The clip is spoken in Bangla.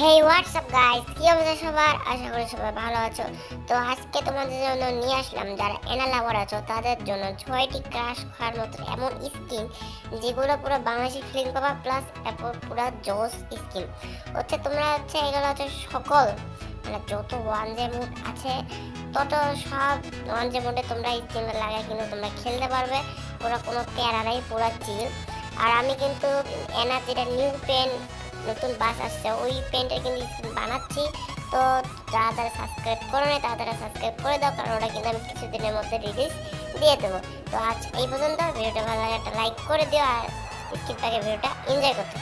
হেই হোয়াটসঅ্যাপ গাইস কি অবস্থা সবার? আশা করি সবাই ভালো আছো। তো আজকে তোমাদের জন্য নিয়ে আসলাম, যারা এনা লাভার আছো, তাদের জন্য ছয়টি ক্রাশ খাওয়ার মতো এমন স্কিম যেগুলো পুরো বাংলাদেশি ফিল্ম পাবা প্লাস পুরো জোস স্কিম হচ্ছে তোমরা হচ্ছে এগুলো হচ্ছে সকল মানে যত ওয়ান জে মুড আছে, তত সব ওয়ান জে মুডে তোমরা স্কিমটা লাগাই কিন্তু তোমরা খেলতে পারবে। পুরো কোনো প্যারা নাই, পুরো চিল আর আমি কিন্তু এনা যেটা নিউ পেন নতুন বাস আসছে। ওই পেনটা কিন্তু স্ক্রিন বানাচ্ছি। তো যারা যারা সাবস্ক্রাইব করো না তারা তারা সাবস্ক্রাইব করে দাও, কারণ ওটা কিন্তু আমি কিছুদিনের মধ্যে রিলিজ দিয়ে দেবো। তো আজ এই পর্যন্ত, ভিডিওটা ভালো লাগে একটা লাইক করে দিও, আর স্ক্রিপ্টটাকে ভিডিওটা এনজয় করতে